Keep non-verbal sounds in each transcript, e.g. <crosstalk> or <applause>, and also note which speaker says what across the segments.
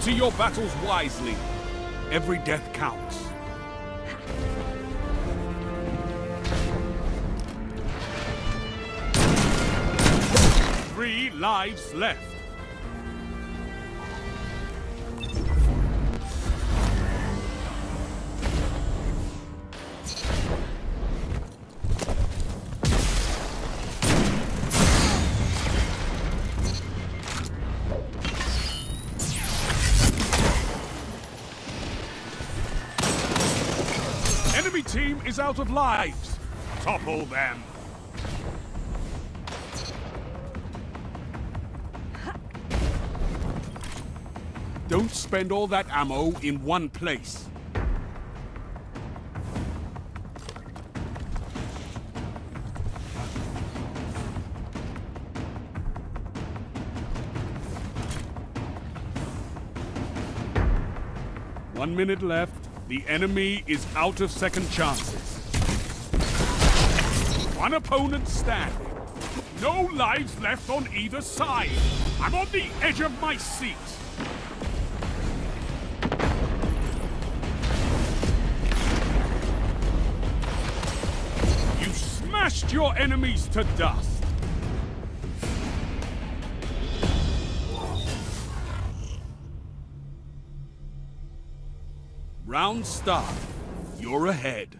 Speaker 1: Enter your battles wisely. Every death counts. Three lives left. Enemy team is out of lives. Topple them. Don't spend all that ammo in one place. One minute left. The enemy is out of second chances. One opponent standing. No lives left on either side. I'm on the edge of my seat. You smashed your enemies to dust. Round start. You're ahead.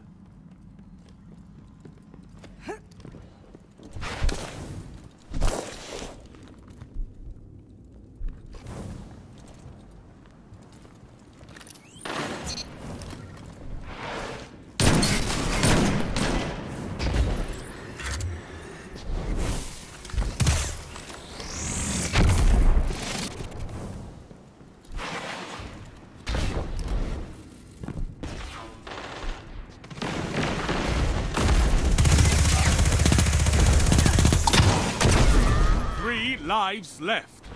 Speaker 1: Three lives left.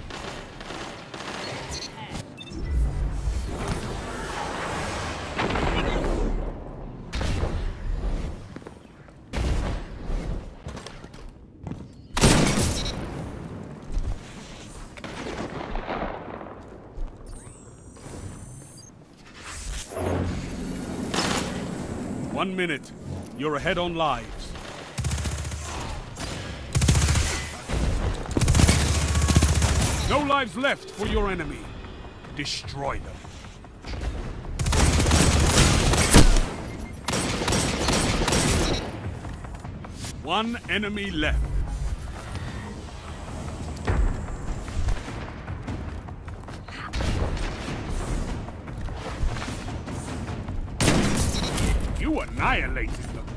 Speaker 1: One minute. You're ahead on lives. No lives left for your enemy. Destroy them. One enemy left. You annihilated them.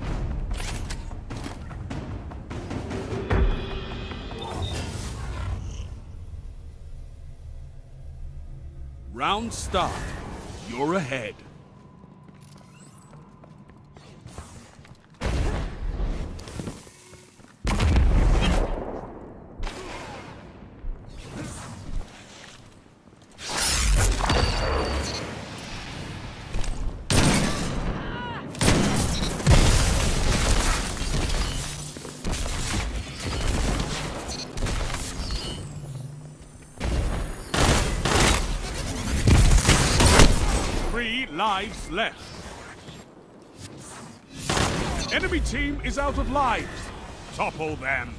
Speaker 1: Round start. You're ahead. Lives left. Enemy team is out of lives. Topple them.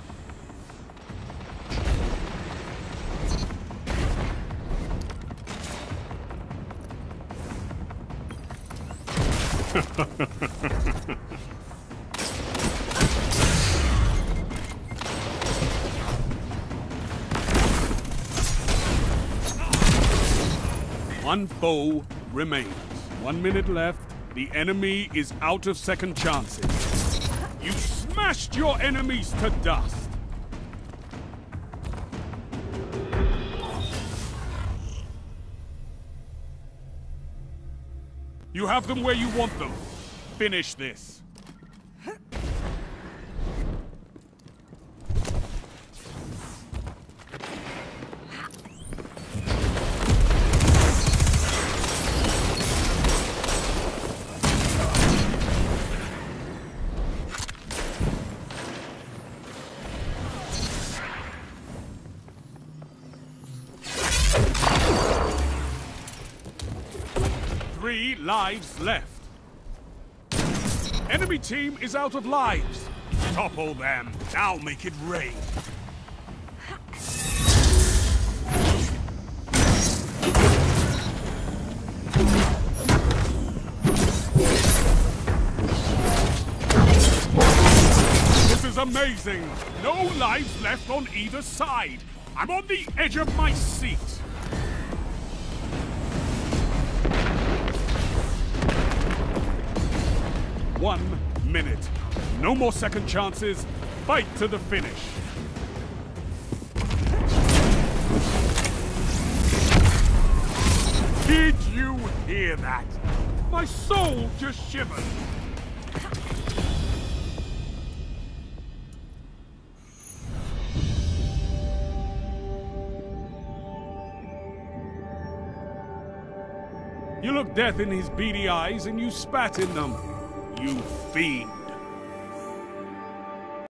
Speaker 1: <laughs> One foe remains. One minute left. The enemy is out of second chances. You smashed your enemies to dust. You have them where you want them. Finish this. Three lives left. Enemy team is out of lives. Topple them. Now make it rain. This is amazing. No lives left on either side. I'm on the edge of my seat. One minute. No more second chances. Fight to the finish. Did you hear that? My soul just shivered. You looked death in his beady eyes and you spat in them. You fiend.